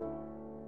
うん。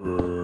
Uh.